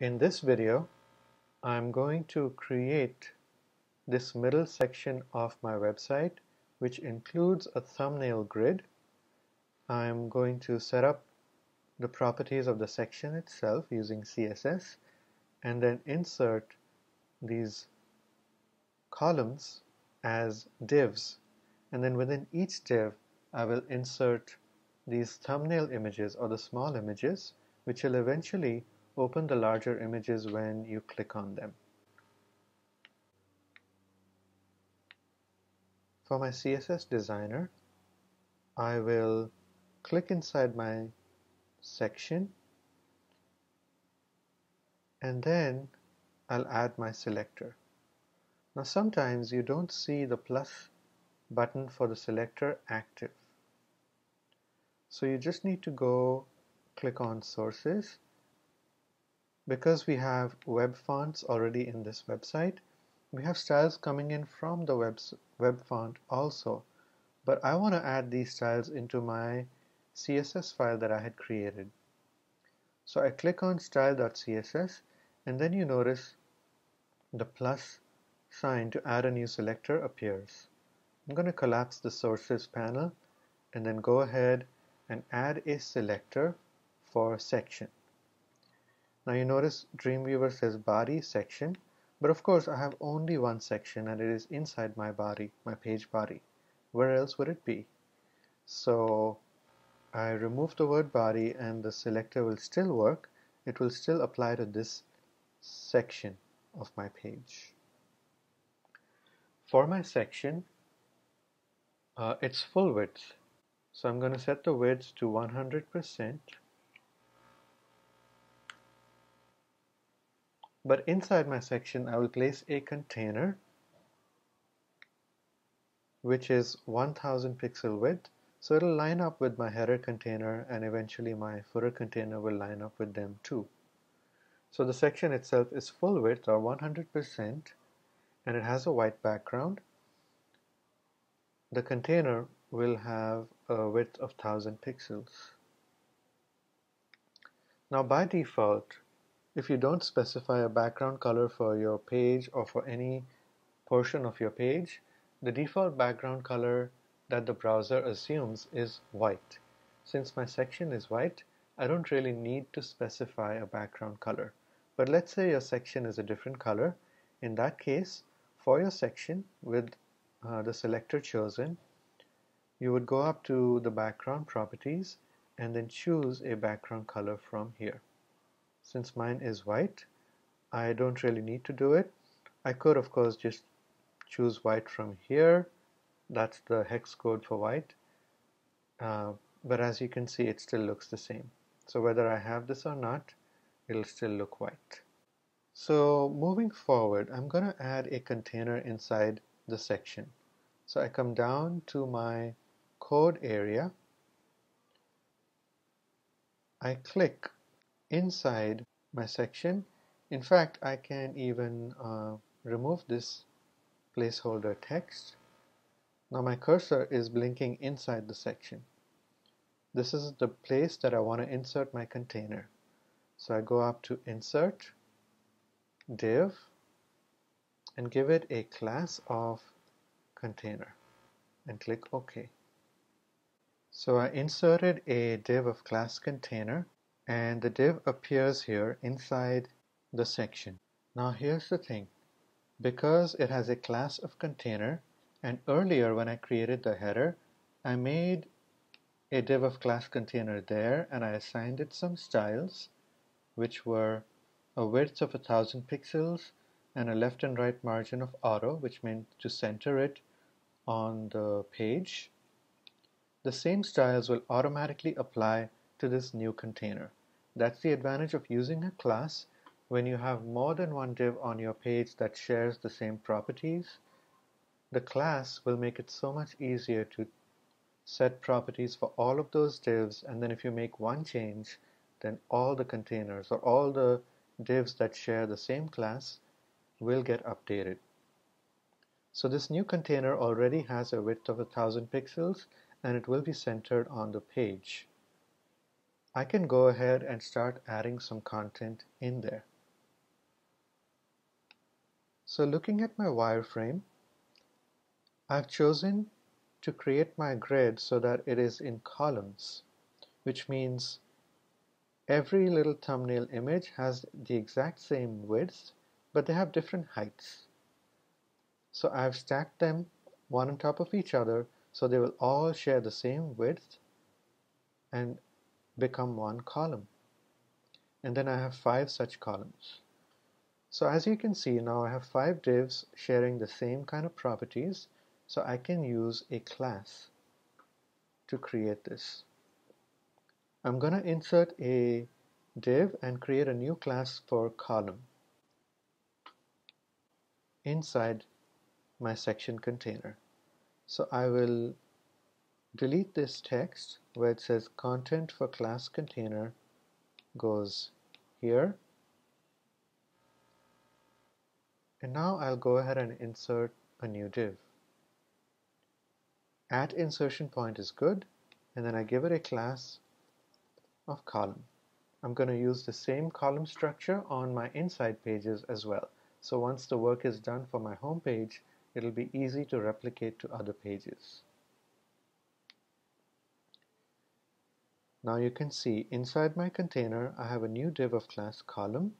In this video, I'm going to create this middle section of my website, which includes a thumbnail grid. I'm going to set up the properties of the section itself using CSS and then insert these columns as divs and then within each div I will insert these thumbnail images or the small images which will eventually open the larger images when you click on them. For my CSS designer I will click inside my section and then I'll add my selector. Now sometimes you don't see the plus button for the selector active. So you just need to go click on sources. Because we have web fonts already in this website, we have styles coming in from the web, web font also. But I want to add these styles into my CSS file that I had created. So I click on style.css and then you notice the plus sign to add a new selector appears. I'm going to collapse the sources panel and then go ahead and add a selector for section. Now you notice Dreamweaver says body section, but of course I have only one section and it is inside my body, my page body. Where else would it be? So I remove the word body and the selector will still work. It will still apply to this section of my page. For my section, uh, it's full width. So I'm going to set the width to 100%. But inside my section, I will place a container which is 1000 pixel width. So it'll line up with my header container and eventually my footer container will line up with them too. So the section itself is full width or 100% and it has a white background. The container will have a width of 1000 pixels. Now by default, if you don't specify a background color for your page or for any portion of your page, the default background color that the browser assumes is white. Since my section is white, I don't really need to specify a background color. But let's say your section is a different color. In that case, for your section with uh, the selector chosen, you would go up to the background properties and then choose a background color from here. Since mine is white, I don't really need to do it. I could of course just choose white from here. That's the hex code for white. Uh, but as you can see, it still looks the same. So whether I have this or not, it'll still look white. So moving forward, I'm going to add a container inside the section. So I come down to my code area. I click inside my section. In fact, I can even uh, remove this placeholder text. Now my cursor is blinking inside the section. This is the place that I want to insert my container. So I go up to insert, div, and give it a class of container and click OK. So I inserted a div of class container and the div appears here inside the section. Now here's the thing. Because it has a class of container and earlier when I created the header, I made a div of class container there and I assigned it some styles which were a width of a thousand pixels and a left and right margin of auto which meant to center it on the page the same styles will automatically apply to this new container that's the advantage of using a class when you have more than one div on your page that shares the same properties the class will make it so much easier to set properties for all of those divs and then if you make one change then all the containers or all the divs that share the same class will get updated. So this new container already has a width of a thousand pixels and it will be centered on the page. I can go ahead and start adding some content in there. So looking at my wireframe, I've chosen to create my grid so that it is in columns, which means every little thumbnail image has the exact same width, but they have different heights. So I've stacked them one on top of each other so they will all share the same width and become one column. And then I have five such columns. So as you can see now I have five divs sharing the same kind of properties so I can use a class to create this. I'm going to insert a div and create a new class for column inside my section container. So I will delete this text where it says content for class container goes here And now I'll go ahead and insert a new div. At insertion point is good, and then I give it a class of column. I'm going to use the same column structure on my inside pages as well. So once the work is done for my home page, it'll be easy to replicate to other pages. Now you can see inside my container I have a new div of class column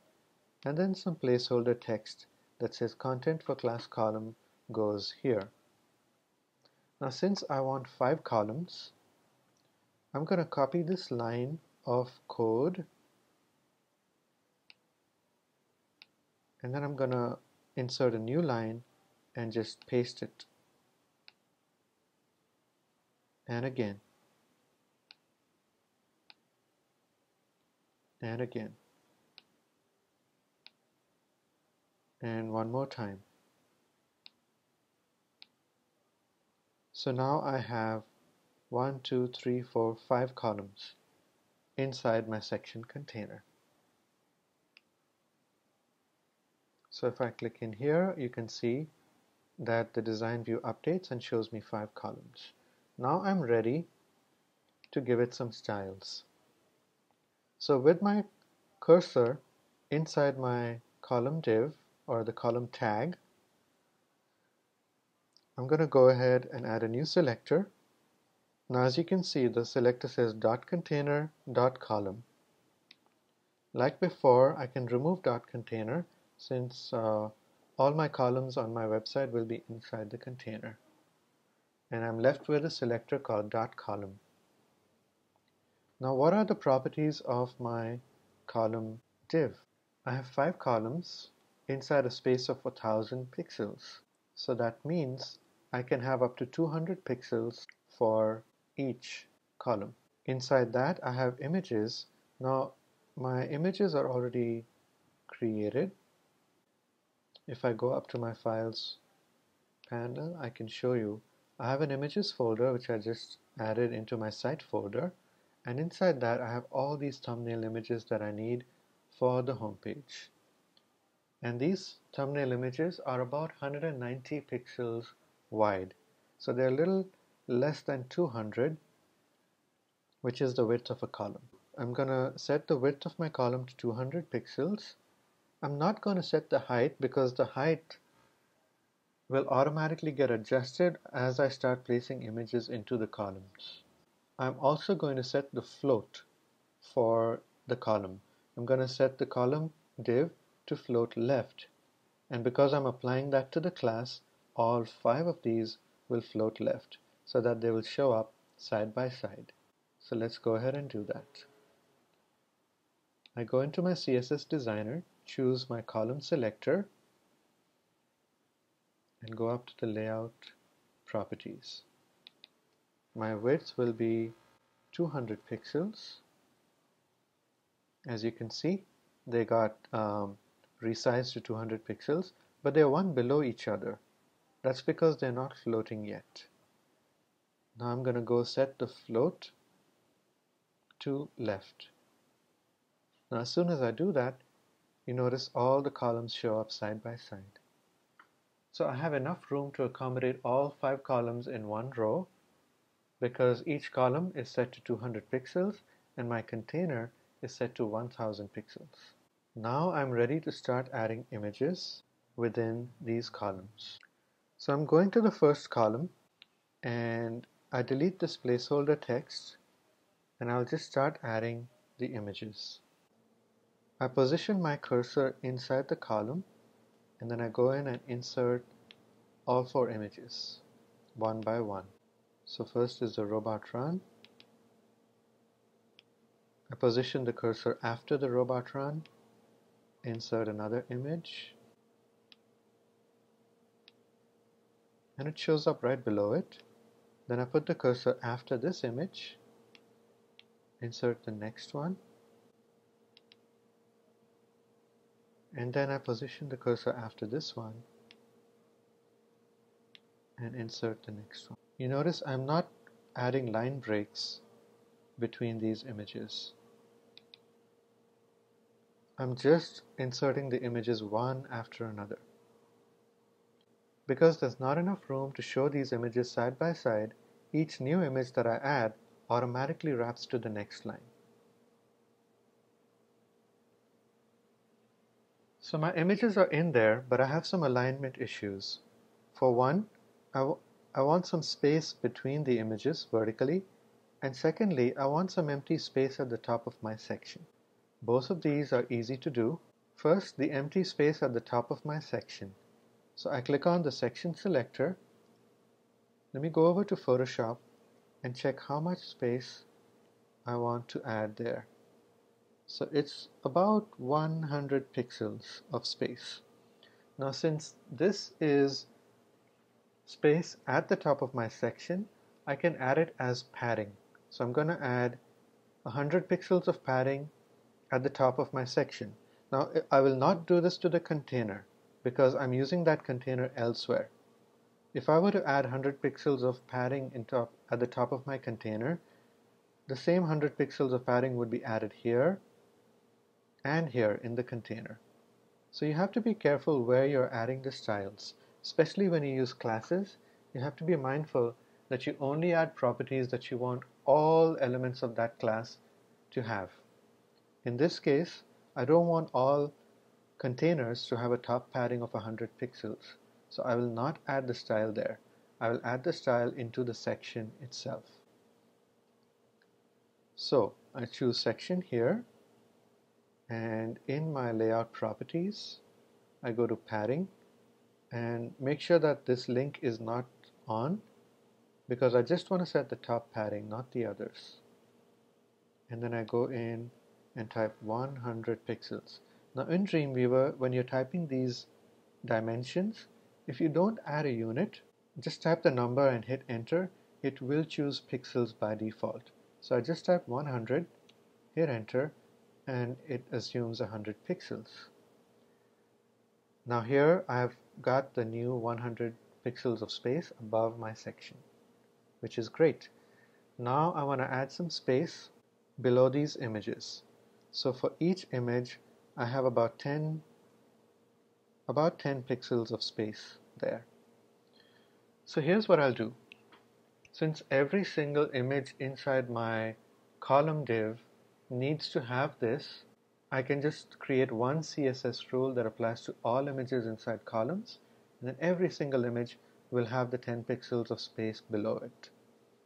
and then some placeholder text that says content for class column goes here. Now since I want five columns, I'm going to copy this line of code and then I'm going to insert a new line and just paste it. And again. And again. and one more time. So now I have one, two, three, four, five columns inside my section container. So if I click in here, you can see that the design view updates and shows me five columns. Now I'm ready to give it some styles. So with my cursor inside my column div, or the column tag, I'm going to go ahead and add a new selector. Now as you can see the selector says dot container dot column. Like before I can remove dot container since uh, all my columns on my website will be inside the container. And I'm left with a selector called dot column. Now what are the properties of my column div? I have five columns inside a space of a thousand pixels. So that means I can have up to 200 pixels for each column. Inside that I have images. Now my images are already created. If I go up to my files panel I can show you I have an images folder which I just added into my site folder and inside that I have all these thumbnail images that I need for the homepage. And these thumbnail images are about 190 pixels wide. So they're a little less than 200 which is the width of a column. I'm gonna set the width of my column to 200 pixels. I'm not to set the height because the height will automatically get adjusted as I start placing images into the columns. I'm also going to set the float for the column. I'm going to set the column div to float left and because I'm applying that to the class all five of these will float left so that they will show up side by side. So let's go ahead and do that. I go into my CSS designer, choose my column selector and go up to the layout properties. My width will be 200 pixels. As you can see, they got um, resized to 200 pixels, but they're one below each other. That's because they're not floating yet. Now I'm going to go set the float to left. Now as soon as I do that, you notice all the columns show up side by side. So I have enough room to accommodate all five columns in one row because each column is set to 200 pixels and my container is set to 1000 pixels. Now I'm ready to start adding images. within these columns. So I'm going to the first column and I delete this placeholder text and I'll just start adding the images. I position my cursor inside the column and then I go in and insert all four images one by one. So first is the robot run. I position the cursor after the robot run, insert another image, and it shows up right below it. Then I put the cursor after this image, insert the next one, and then I position the cursor after this one and insert the next one. You notice I'm not adding line breaks between these images. I'm just inserting the images one after another. Because there's not enough room to show these images side by side, each new image that I add automatically wraps to the next line. So my images are in there, but I have some alignment issues. For one, I, I want some space between the images vertically, and secondly, I want some empty space at the top of my section. Both of these are easy to do. First, the empty space at the top of my section. So I click on the section selector. Let me go over to Photoshop and check how much space I want to add there. So it's about 100 pixels of space. Now since this is space at the top of my section, I can add it as padding. So I'm going to add 100 pixels of padding at the top of my section. Now I will not do this to the container because I'm using that container elsewhere. If I were to add 100 pixels of padding top, at the top of my container, the same 100 pixels of padding would be added here and here in the container. So you have to be careful where you're adding the styles. Especially when you use classes, you have to be mindful that you only add properties that you want all elements of that class to have. In this case, I don't want all containers to have a top padding of 100 pixels. So I will not add the style there. I will add the style into the section itself. So I choose section here and in my layout properties I go to padding and make sure that this link is not on because I just want to set the top padding not the others. And then I go in and type 100 pixels. Now in Dreamweaver when you're typing these dimensions if you don't add a unit just type the number and hit enter. It will choose pixels by default. So I just type 100 hit enter and it assumes 100 pixels. Now here I've got the new 100 pixels of space above my section, which is great. Now I want to add some space below these images. So for each image, I have about 10 about 10 pixels of space there. So here's what I'll do. Since every single image inside my column div needs to have this, I can just create one CSS rule that applies to all images inside columns, and then every single image will have the 10 pixels of space below it.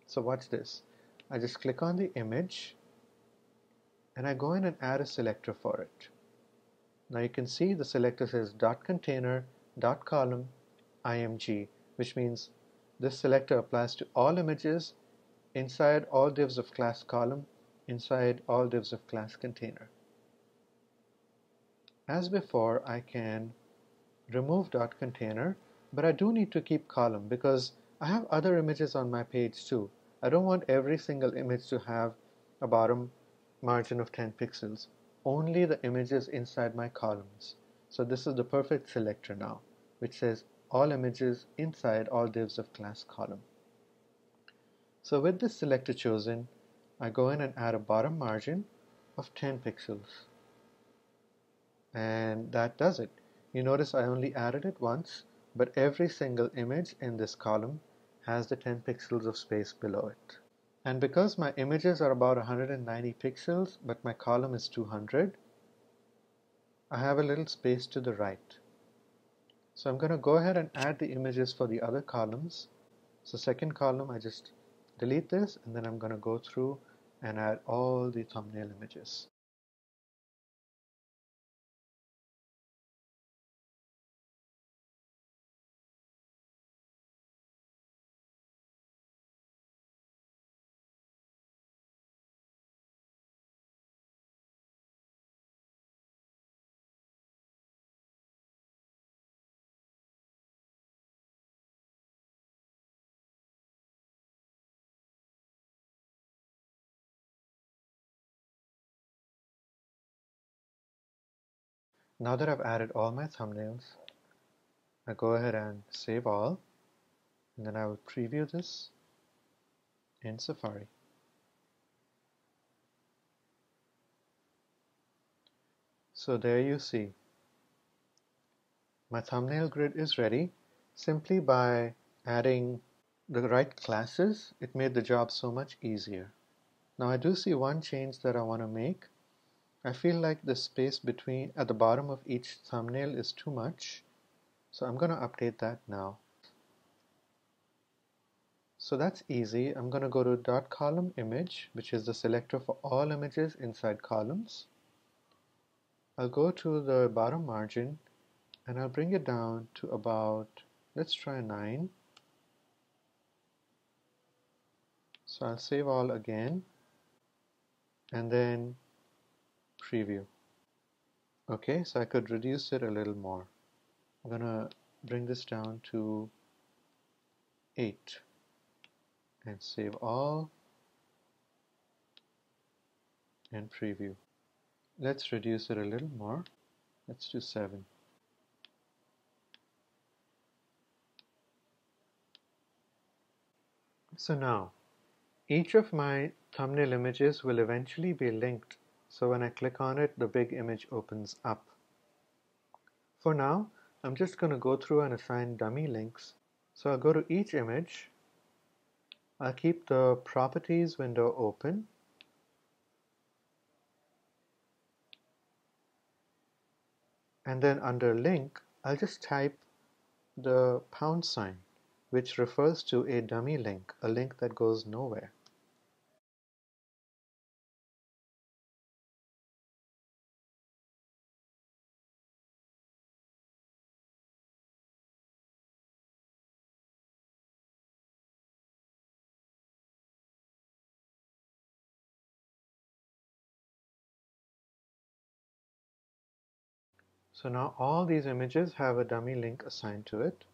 So watch this. I just click on the image, and I go in and add a selector for it. Now you can see the selector says dot container dot column img, which means this selector applies to all images inside all divs of class column inside all divs of class container. As before, I can remove dot container, but I do need to keep column because I have other images on my page too. I don't want every single image to have a bottom margin of 10 pixels, only the images inside my columns. So this is the perfect selector now, which says all images inside all divs of class column. So with this selector chosen, I go in and add a bottom margin of 10 pixels and that does it. You notice I only added it once but every single image in this column has the 10 pixels of space below it. And because my images are about 190 pixels but my column is 200, I have a little space to the right. So I'm going to go ahead and add the images for the other columns. So second column, I just delete this and then I'm going to go through and add all the thumbnail images. Now that I've added all my thumbnails, I go ahead and save all, and then I will preview this in Safari. So there you see. My thumbnail grid is ready. Simply by adding the right classes, it made the job so much easier. Now I do see one change that I want to make. I feel like the space between at the bottom of each thumbnail is too much. So I'm going to update that now. So that's easy. I'm going to go to dot column image, which is the selector for all images inside columns. I'll go to the bottom margin and I'll bring it down to about, let's try 9. So I'll save all again and then preview. Okay, so I could reduce it a little more. I'm gonna bring this down to 8 and save all and preview. Let's reduce it a little more. Let's do 7. So now, each of my thumbnail images will eventually be linked so when I click on it, the big image opens up. For now, I'm just going to go through and assign dummy links. So I'll go to each image. I'll keep the properties window open. And then under link, I'll just type the pound sign, which refers to a dummy link, a link that goes nowhere. So now all these images have a dummy link assigned to it.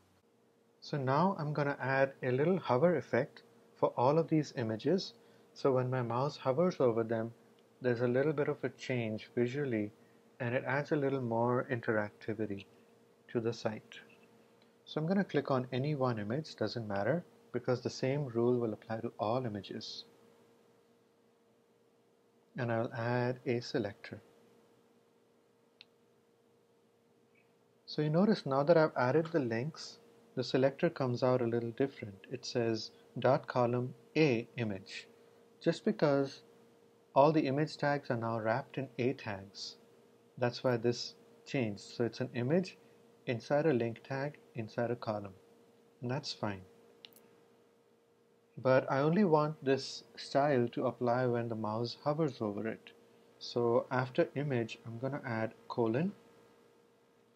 So now I'm going to add a little hover effect for all of these images. So when my mouse hovers over them, there's a little bit of a change visually and it adds a little more interactivity to the site. So I'm going to click on any one image, doesn't matter, because the same rule will apply to all images. And I'll add a selector. So you notice now that I've added the links, the selector comes out a little different. It says dot column A image, just because all the image tags are now wrapped in A tags. That's why this changed. So it's an image inside a link tag inside a column. And that's fine. But I only want this style to apply when the mouse hovers over it. So after image, I'm going to add colon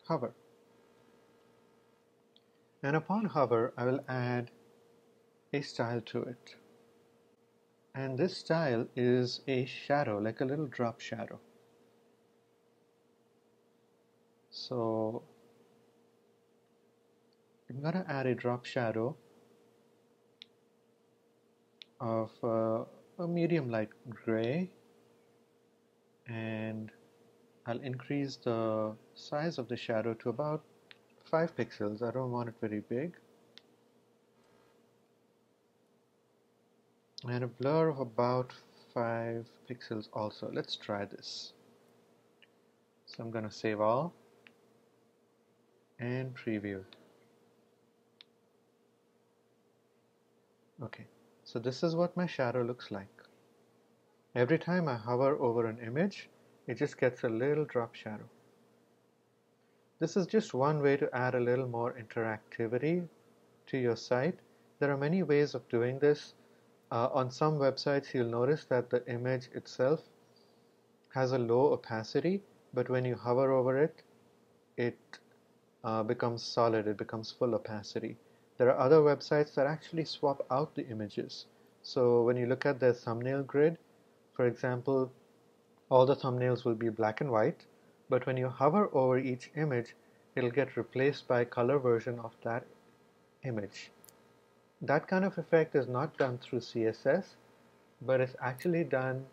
hover and upon hover I will add a style to it. And this style is a shadow like a little drop shadow. So I'm gonna add a drop shadow of uh, a medium light gray. And I'll increase the size of the shadow to about 5 pixels. I don't want it very big. And a blur of about 5 pixels also. Let's try this. So I'm going to save all and preview. Okay, so this is what my shadow looks like. Every time I hover over an image, it just gets a little drop shadow. This is just one way to add a little more interactivity to your site. There are many ways of doing this. Uh, on some websites you'll notice that the image itself has a low opacity but when you hover over it it uh, becomes solid, it becomes full opacity. There are other websites that actually swap out the images. So when you look at their thumbnail grid, for example, all the thumbnails will be black and white, but when you hover over each image, it'll get replaced by a color version of that image. That kind of effect is not done through CSS, but it's actually done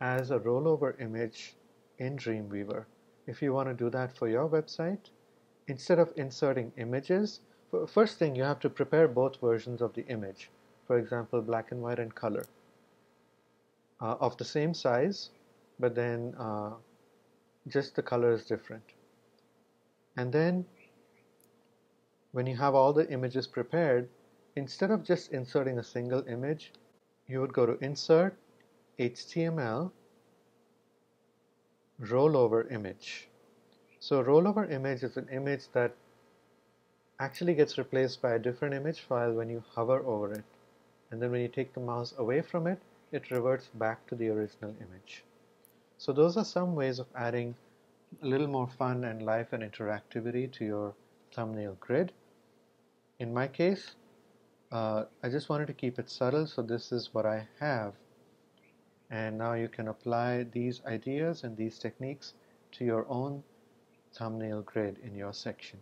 as a rollover image in Dreamweaver. If you want to do that for your website, instead of inserting images, first thing you have to prepare both versions of the image. For example, black and white and color. Uh, of the same size, but then uh, just the color is different. And then when you have all the images prepared, instead of just inserting a single image, you would go to Insert, HTML, Rollover Image. So rollover image is an image that actually gets replaced by a different image file when you hover over it. And then when you take the mouse away from it, it reverts back to the original image. So those are some ways of adding a little more fun and life and interactivity to your thumbnail grid. In my case, uh, I just wanted to keep it subtle, so this is what I have. And now you can apply these ideas and these techniques to your own thumbnail grid in your section.